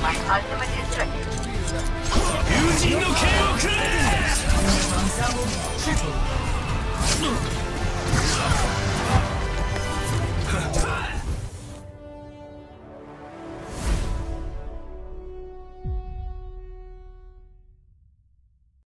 My ultimate is ready.